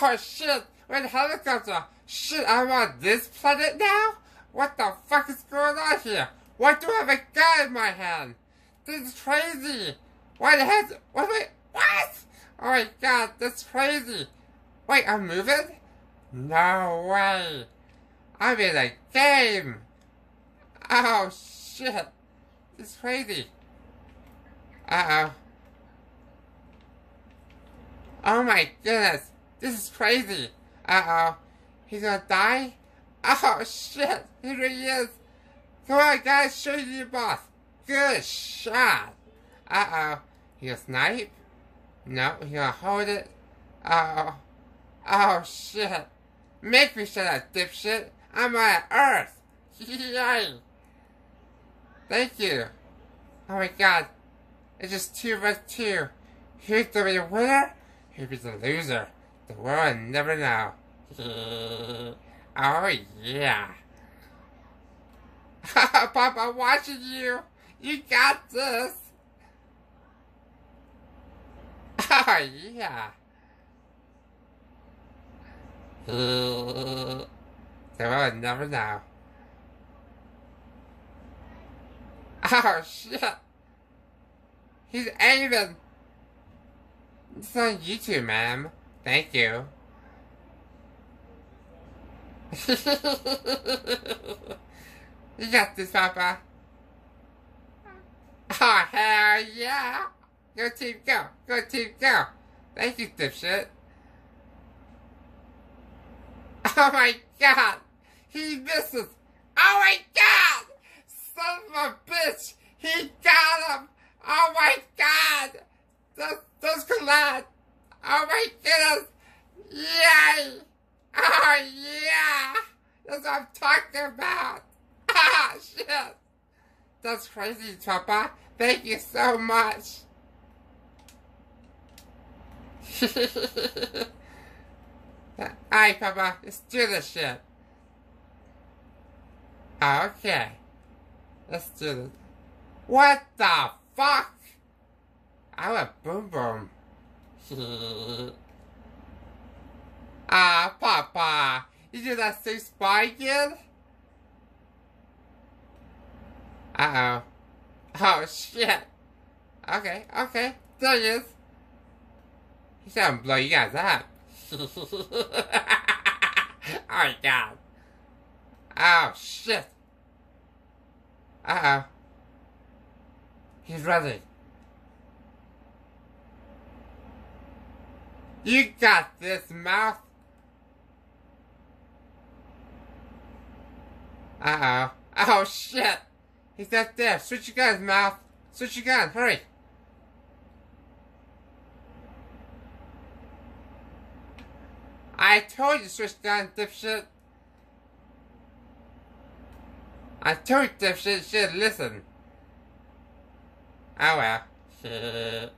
Oh shit! Wait, helicopter! Shit, I'm on this planet now? What the fuck is going on here? Why do I have a gun in my hand? This is crazy! Why the hell? Wait, wait, what? Oh my god, that's crazy! Wait, I'm moving? No way! I'm in a game! Oh shit! This is crazy! Uh oh. Oh my goodness! This is crazy! Uh oh. He's gonna die? Oh shit! He is! Come on guys, show you your boss! Good shot! Uh oh. He gonna snipe? No, he gonna hold it? Uh oh. Oh shit! Make me shut up, dipshit! I'm on Earth! Yay! Thank you! Oh my god! It's just two versus two! Who's gonna be the winner? Who's the loser? The world never know. oh yeah! Papa, watching you! You got this! Oh yeah! the world never know. Oh shit! He's aiming! It's on YouTube, ma'am. Thank you. you got this, Papa. Oh, hell yeah! Go team, go! Go team, go! Thank you, dipshit. Oh my god! He misses! Oh my god! Son of a bitch! He got him! Oh my god! Those, those collide! Oh my goodness! Yay! Oh yeah! That's what I'm talking about! Ah shit! That's crazy, Papa. Thank you so much! Alright, Papa, let's do this shit. Okay. Let's do this. What the fuck? I went boom boom. ah, Papa. You that same spy again? Uh-oh. Oh, shit. Okay, okay. There he is. He's gonna blow you guys up. oh god. Oh, shit. Uh-oh. He's ready. You got this, mouth. Uh-oh. Oh, shit. He's not there. Switch your guns, mouth. Switch your gun. Hurry. I told you to switch guns, dipshit. I told you, dipshit, should listen. Oh well.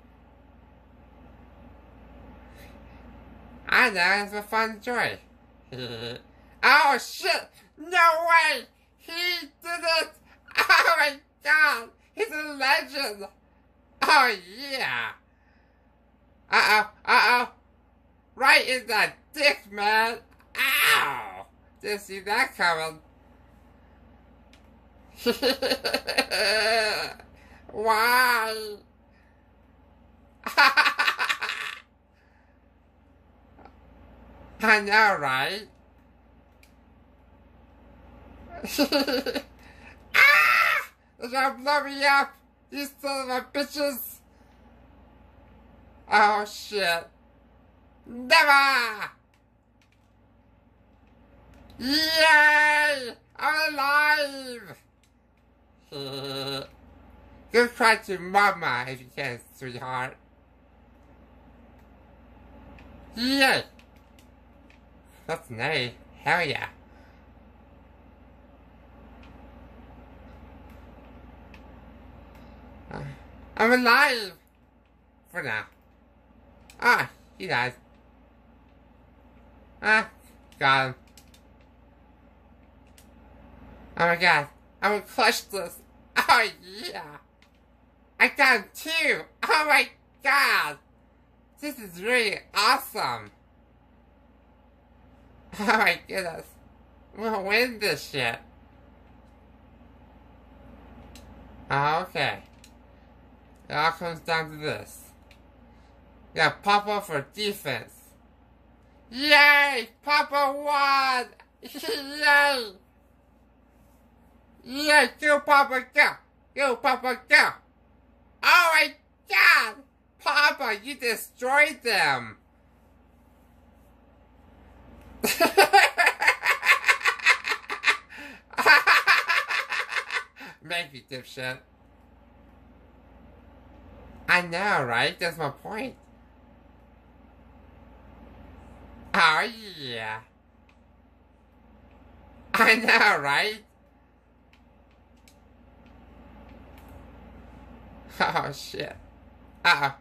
I know it's a fun joy. oh shit! No way! He did it! Oh my god! He's a legend! Oh yeah! Uh oh, uh oh! Right in the dick, man! Ow! Didn't see that coming. Why? I know, right? ah! They're gonna blow me up! You son of a bitches! Oh shit. Never! Yay! I'm alive! Go cry to mama if you can, sweetheart. Yay! That's nice. Hell yeah. Uh, I'm alive! For now. Ah, he died. Ah, got him. Oh my god, I'm gonna this. Oh yeah. I got him too. Oh my god. This is really awesome. Oh my goodness. We'll win this shit. Ah, okay. It all comes down to this. Yeah, Papa for defense. Yay! Papa won! Yay! Yay! Go Papa go! Go Papa go! Oh my god! Papa, you destroyed them! Maybe, dipshit. I know, right? That's my point. Oh, yeah. I know, right? Oh, shit. Uh-oh.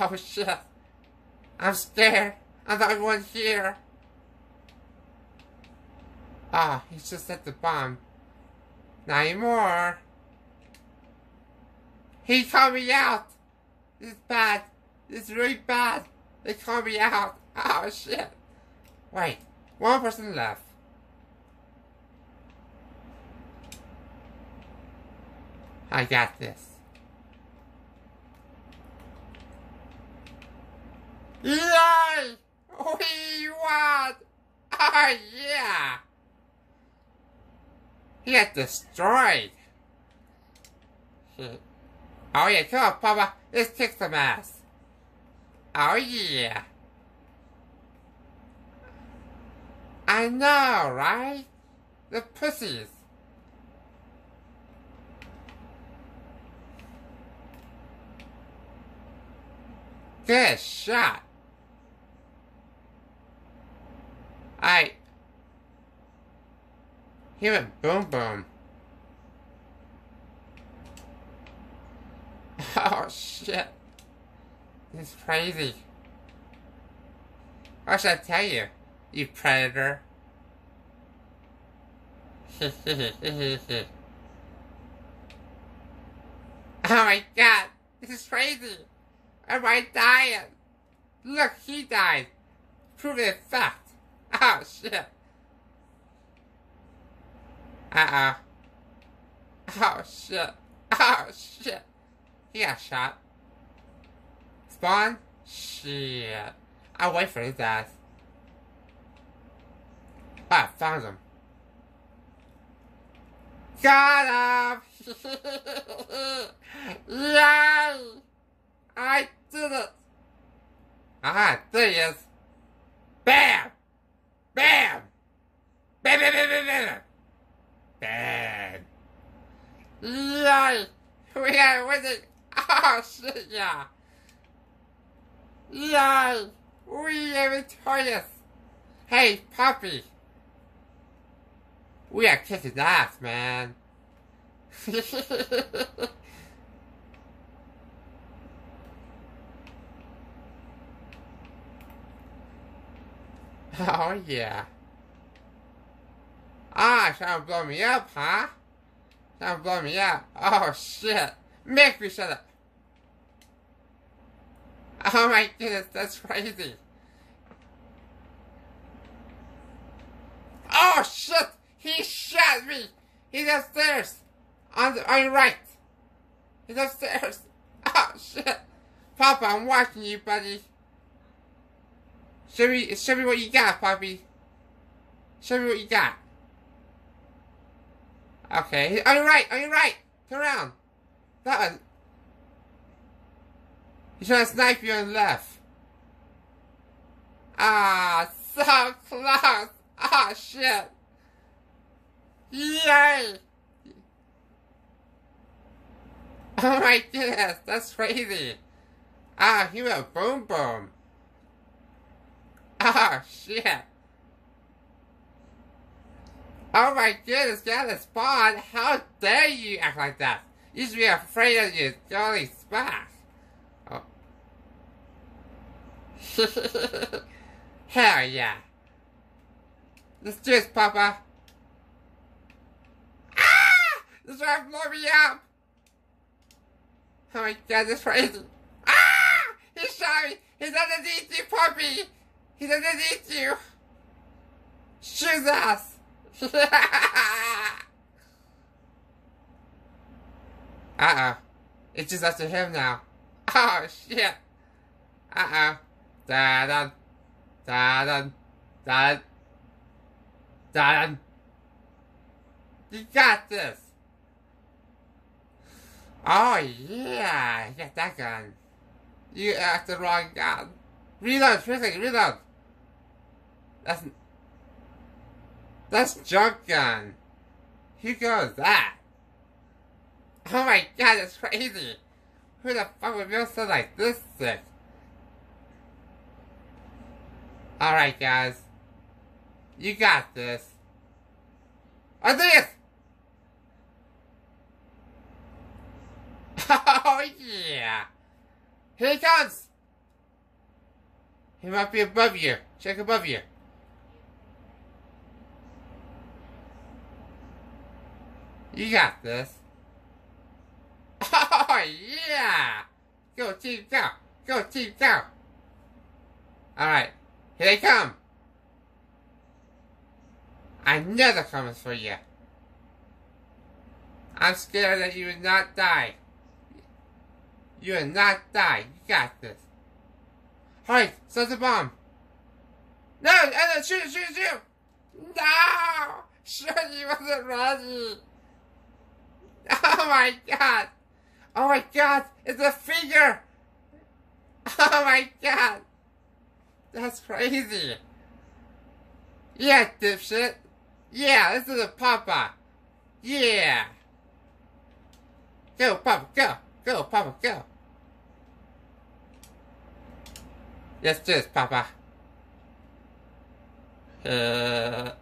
Oh, shit. I'm scared. I'm the only one here. Ah, he's just set the bomb. Not anymore. He called me out. This is bad. This is really bad. They called me out. Oh shit. Wait, one person left. I got this. Yay! We won! Oh yeah! He got destroyed. Oh yeah, come on, Papa. Let's kick some ass. Oh yeah. I know, right? The pussies. Good shot. I he went boom boom. Oh shit. This is crazy. What should I tell you, you predator? oh my god, this is crazy. Am I dying? Look, he died. Prove it fact. Oh shit. Uh-oh. Oh, shit. Oh, shit. He got shot. Spawn? Shit. I'll wait for his ass. Ah, found him. Got him! Yay! I did it! Ah, there he is. Bam! Bam! Bam, bam, bam, bam, bam! Bad. Yay! We are winning! Oh shit, yeah! Yay! We are victorious! Hey, puppy! We are kicking ass, man! oh yeah. Ah, trying to blow me up, huh? Trying to blow me up. Oh, shit. Make me shut up. Oh my goodness, that's crazy. Oh shit! He shot me! He's upstairs! On the on your right! He's upstairs! Oh shit! Papa, I'm watching you, buddy. Show me show me what you got, Poppy. Show me what you got. Okay, on your right, on your right! Turn around! That one. He's trying to snipe you on the left. Ah, so close! Ah, shit! Yay! Oh my goodness, that's crazy! Ah, he went boom boom! Ah, shit! Oh my goodness, a spawn! How dare you act like that? You should be afraid of your jolly spot. Oh. Hell yeah. Let's do this, Papa. Ah! This to blow me up. Oh my god, this crazy. Ah! He's shot me. He's underneath you, puppy. He's underneath you. Shoot us! Uh-oh. It's just up to him now. Oh, shit. Uh-oh. Da-dun. Da-dun. Da-dun. Da-dun. You got this. Oh, yeah. Got that gun. You got the wrong gun. Reload, seriously, reload. That's... That's junk gun. Who goes that? Oh my god, that's crazy! Who the fuck would build something like this sick? Alright guys. You got this. Oh this! Oh yeah! Here he comes! He might be above you. Check above you. You got this. Oh, yeah! Go, team, go! Go, team, go! Alright, here they come! I know they're coming for you. I'm scared that you will not die. You will not die. You got this. Alright, set the bomb. No, no, shoot, shoot, shoot! No! Shorty wasn't ready! Oh my god! Oh my god! It's a figure! Oh my god! That's crazy! Yeah, dipshit! Yeah, this is a Papa! Yeah! Go, Papa, go! Go, Papa, go! Let's do this, Papa. Uh...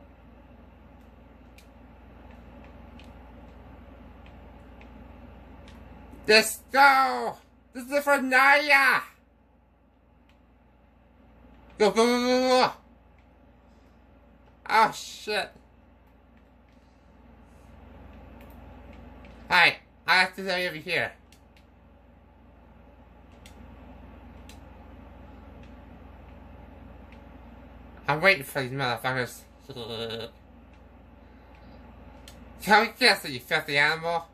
Let's go! Oh, this is for Naya! Go, go, go, go, go! Oh, shit. Hi, I have to tell you over here. I'm waiting for these motherfuckers. Can we guess that you filthy animal?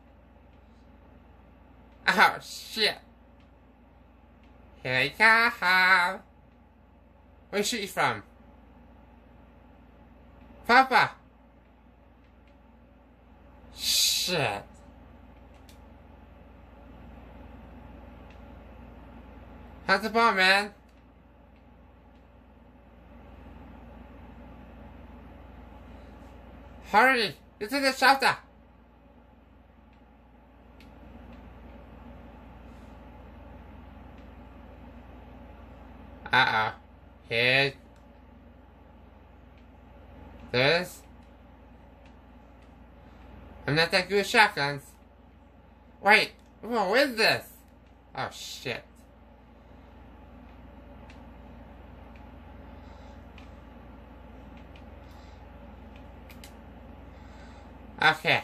Oh, shit. Here they come. Where she from? Papa! Shit. How's the bomb, man? Hurry! It's in the shelter! Uh-oh. Here. This. I'm not that good with shotguns. Wait. What is this? Oh, shit. Okay.